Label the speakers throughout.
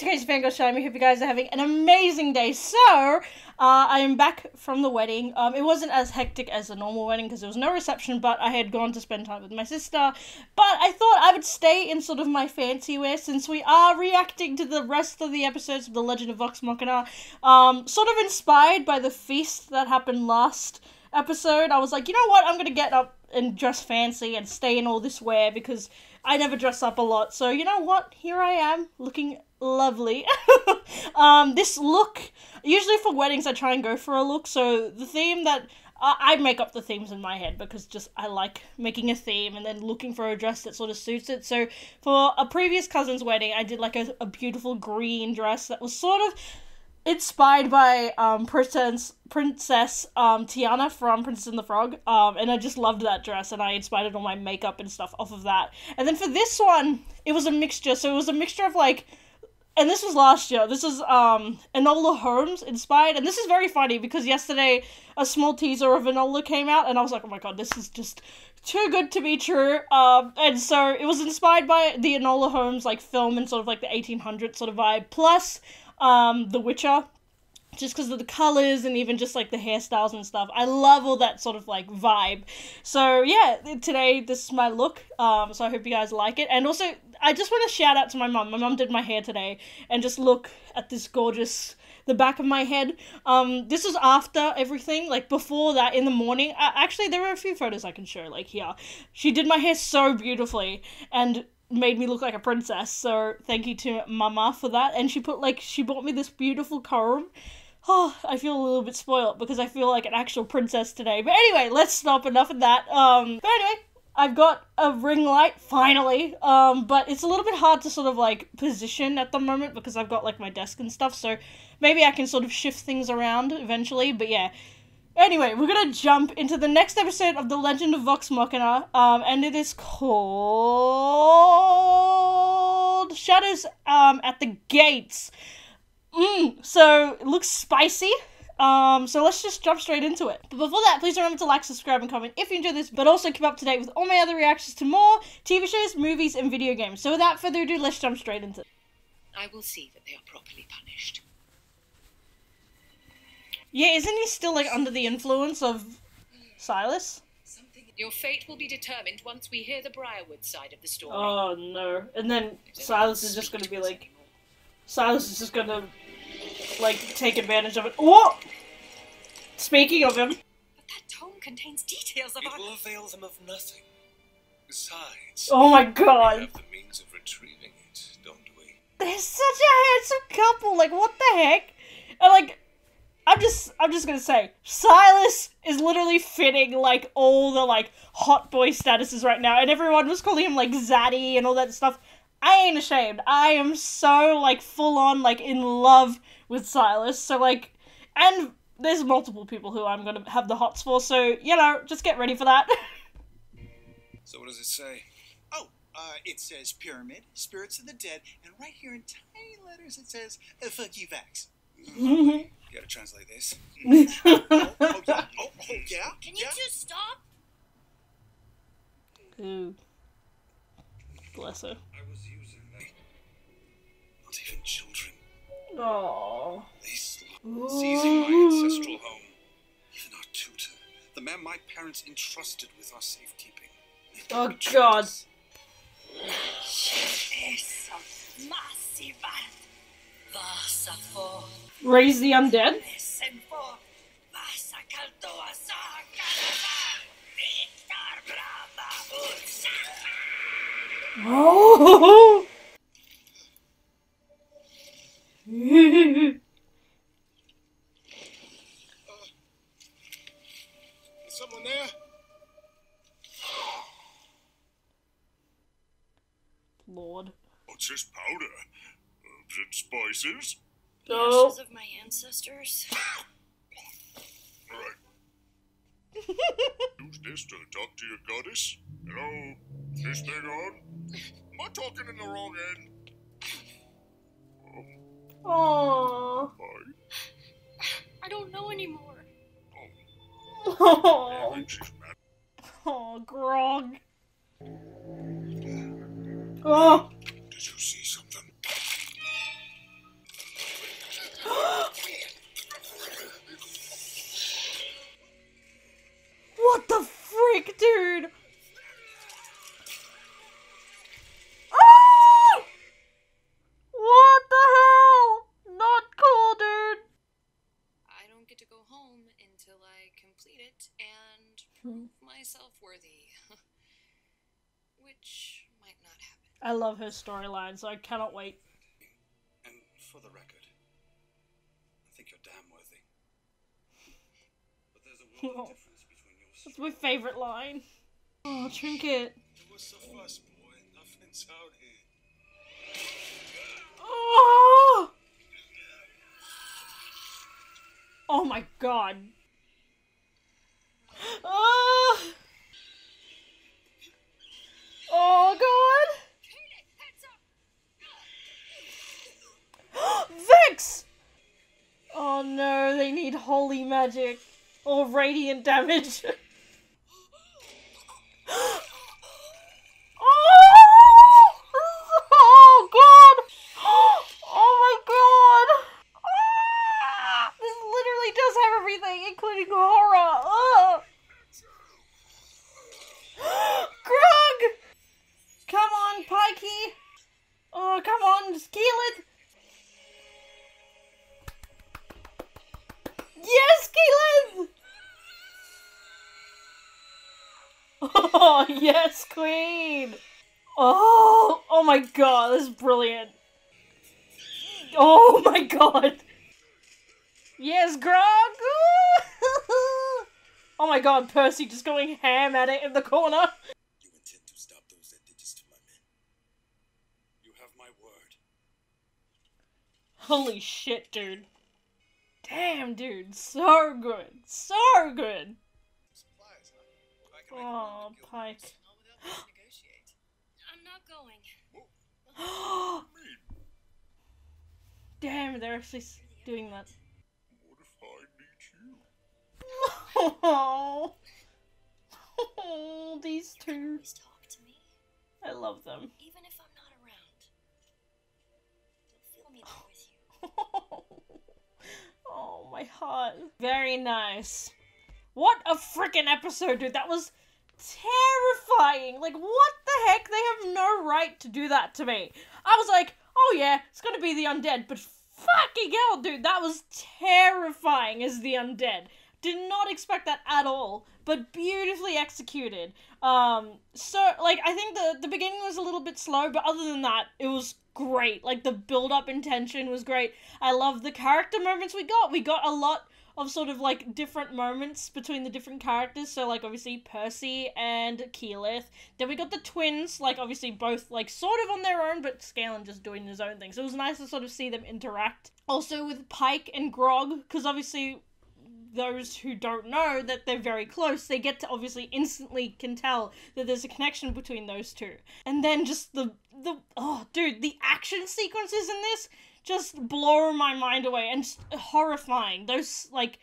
Speaker 1: it's Crazy Fangirl Show. I hope you guys are having an amazing day. So, uh, I am back from the wedding. Um, it wasn't as hectic as a normal wedding because there was no reception, but I had gone to spend time with my sister. But I thought I would stay in sort of my fancy wear since we are reacting to the rest of the episodes of The Legend of Vox Machina. Um, sort of inspired by the feast that happened last episode. I was like, you know what? I'm gonna get up and dress fancy and stay in all this wear because I never dress up a lot. So you know what? Here I am looking lovely. um, this look usually for weddings I try and go for a look. So the theme that uh, I make up the themes in my head because just I like making a theme and then looking for a dress that sort of suits it. So for a previous cousin's wedding, I did like a, a beautiful green dress that was sort of inspired by um, Princess Princess um, Tiana from Princess and the Frog, um, and I just loved that dress, and I inspired all my makeup and stuff off of that. And then for this one, it was a mixture. So it was a mixture of like, and this was last year. This is um, Enola Holmes inspired, and this is very funny because yesterday a small teaser of Enola came out, and I was like, oh my god, this is just too good to be true. Um, and so it was inspired by the Enola Holmes like film and sort of like the 1800s sort of vibe. Plus, um, The Witcher, just because of the colors and even just like the hairstyles and stuff. I love all that sort of like vibe. So yeah, today this is my look. Um, so I hope you guys like it. And also, I just want to shout out to my mom. My mom did my hair today, and just look at this gorgeous the back of my head. Um, this was after everything. Like before that, in the morning. Actually, there are a few photos I can show. Like here, she did my hair so beautifully, and made me look like a princess. So thank you to Mama for that. And she put like she bought me this beautiful comb. Oh, I feel a little bit spoiled because I feel like an actual princess today. But anyway, let's stop enough of that. Um, but anyway, I've got a ring light finally. Um, but it's a little bit hard to sort of like position at the moment because I've got like my desk and stuff. So maybe I can sort of shift things around eventually. But yeah, Anyway, we're gonna jump into the next episode of The Legend of Vox Machina, um, and it is called Shadows um, at the Gates. Mm, so it looks spicy. Um, so let's just jump straight into it. But before that, please remember to like, subscribe, and comment if you enjoyed this, but also keep up to date with all my other reactions to more TV shows, movies, and video games. So without further ado, let's jump straight into it.
Speaker 2: I will see that they are properly punished.
Speaker 1: Yeah, isn't he still like under the influence of Silas?
Speaker 2: Your fate will be determined once we hear the Briarwood side of the story.
Speaker 1: Oh no! And then Silas is just gonna be like, Silas is just gonna like take advantage of it. What? Speaking of him,
Speaker 2: but that tome contains details of
Speaker 3: It
Speaker 2: our.
Speaker 3: will avail them of nothing. Besides,
Speaker 1: oh my God.
Speaker 3: we
Speaker 1: god,
Speaker 3: have the means of retrieving it, don't we?
Speaker 1: they're such a handsome couple. Like what the heck? And like, I'm just, I'm just gonna say, Silas is literally fitting like all the like hot boy statuses right now, and everyone was calling him like Zaddy and all that stuff. I ain't ashamed. I am so like full on like in love with Silas. So like, and there's multiple people who I'm gonna have the hots for. So you know, just get ready for that.
Speaker 3: So what does it say?
Speaker 4: Oh, uh, it says pyramid, spirits of the dead, and right here in tiny letters it says fuck you, Vax.
Speaker 3: You gotta translate this.
Speaker 4: Oh, oh yeah, oh, oh yeah.
Speaker 2: Can you
Speaker 4: yeah?
Speaker 2: two stop?
Speaker 1: Ooh. Bless her.
Speaker 3: I was using them. Not even children.
Speaker 1: Oh.
Speaker 3: They slaughtered, seizing my ancestral home. Even our tutor, the man my parents entrusted with our safekeeping. They
Speaker 1: Oh
Speaker 3: betrayed
Speaker 1: god.
Speaker 3: us.
Speaker 2: Eso masivat. Vasa for
Speaker 1: Raise the undead?
Speaker 2: listen for. Vasa kaltoa sa karava. Victor brava utsala.
Speaker 1: Oh.
Speaker 3: Is someone there?
Speaker 1: Lord.
Speaker 3: What's this powder? Herbs and spices?
Speaker 1: Oh.
Speaker 2: Ashes of my ancestors.
Speaker 3: All right. Use this to talk to your goddess. Hello, this thing on? Am I talking in the wrong end?
Speaker 1: Um, oh.
Speaker 3: Bye.
Speaker 2: I don't know anymore.
Speaker 1: Oh.
Speaker 3: think she's mad.
Speaker 1: Oh, Grog. Oh.
Speaker 3: Did you see something?
Speaker 2: Home until I complete it and hmm. prove myself worthy. Which might not happen.
Speaker 1: I love her storyline, so I cannot wait.
Speaker 3: And for the record, I think you're damn worthy. But there's a world of difference between your
Speaker 1: That's my favorite line. Oh, Trinket.
Speaker 3: What's the fuss, boy? Nothing's out here.
Speaker 1: Oh! Oh my god. Oh! Oh god! Vex! Oh no, they need holy magic or radiant damage. yes, Queen! Oh, oh my god, this is brilliant. Oh my god! Yes, Grog! oh my god, Percy just going ham at it in the corner.
Speaker 3: You intend to stop those that did this to my men. You have my word.
Speaker 1: Holy shit, dude. Damn, dude. So good. So good. Oh,
Speaker 4: one to kill
Speaker 1: Pike.
Speaker 4: this.
Speaker 2: Not without us negotiate. I'm not going.
Speaker 1: Damn, they're actually doing that.
Speaker 3: What if I need you?
Speaker 1: Oh, oh these two.
Speaker 2: Talk to me,
Speaker 1: I love them.
Speaker 2: even if I'm not around. Feel me there with you.
Speaker 1: oh, my heart. Very nice. What a freaking episode, dude. That was terrifying. Like, what the heck? They have no right to do that to me. I was like, oh yeah, it's gonna be the undead, but fucking hell, dude, that was terrifying as the undead. Did not expect that at all, but beautifully executed. Um, so like I think the the beginning was a little bit slow, but other than that, it was great. Like the build up intention was great. I love the character moments we got. We got a lot of sort of like different moments between the different characters. So like obviously Percy and Keyleth. Then we got the twins, like obviously both like sort of on their own, but Scanlan just doing his own thing. So it was nice to sort of see them interact. Also with Pike and Grog, because obviously those who don't know that they're very close, they get to obviously instantly can tell that there's a connection between those two. And then just the the oh dude, the action sequences in this just blow my mind away and horrifying. Those like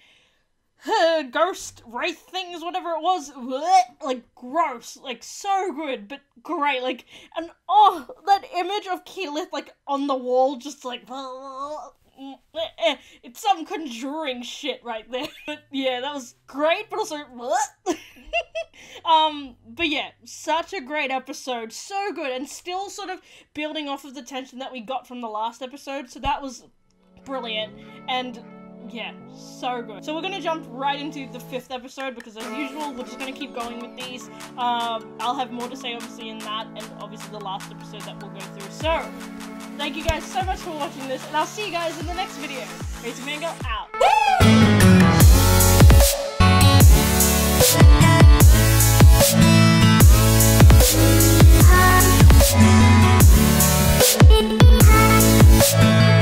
Speaker 1: ghost wraith things, whatever it was, bleh, like gross, like so good, but great. Like and oh, that image of Keyleth like on the wall, just like it's some conjuring shit right there. But yeah, that was great, but also um, but yeah, such a great episode, so good, and still sort of building off of the tension that we got from the last episode. So that was brilliant, and yeah, so good. So we're gonna jump right into the fifth episode because as usual, we're just gonna keep going with these. Um, I'll have more to say obviously in that and obviously the last episode that we'll go through. So, thank you guys so much for watching this and I'll see you guys in the next video. Crazy Mango out. Woo!